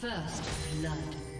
First blood.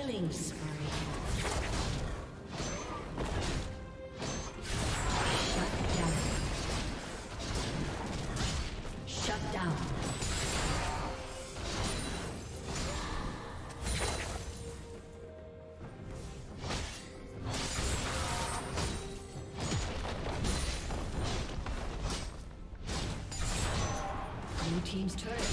Killing spree. Team's turret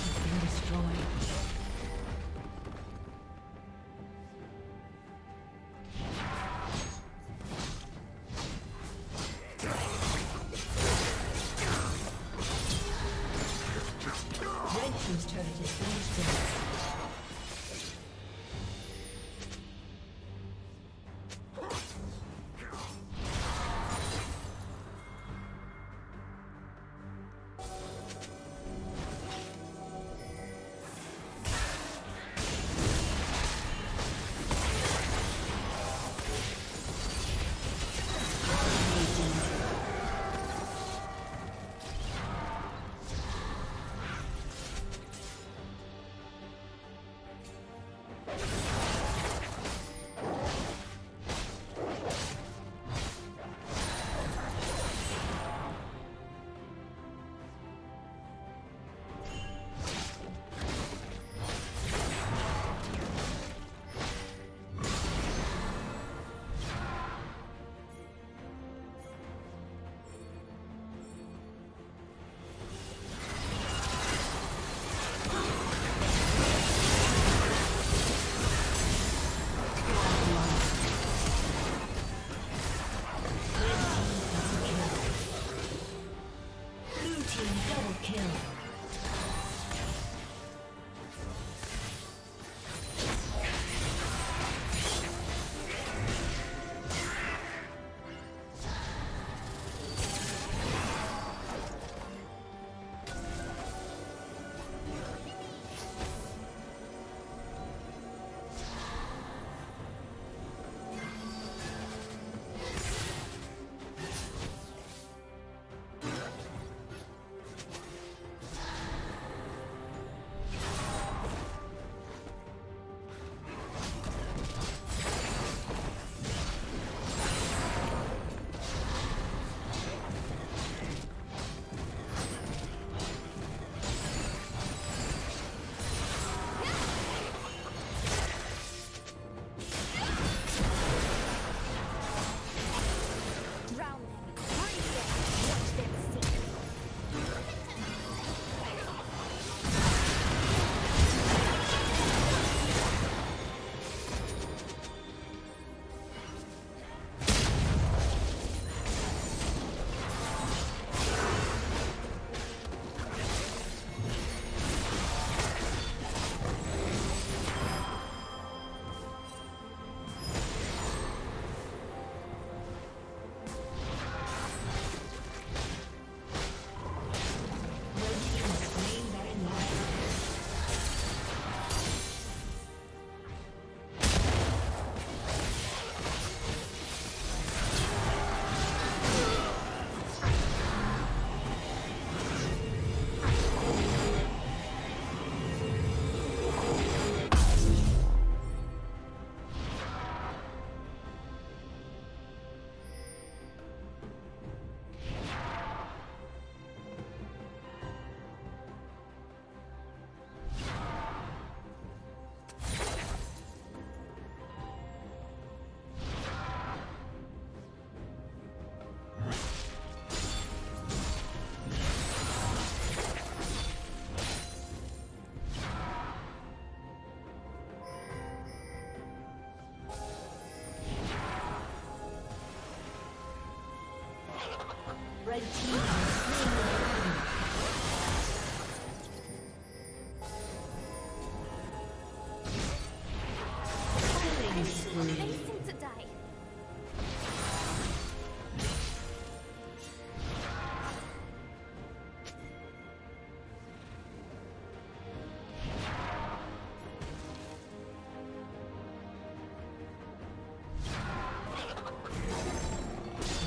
Red team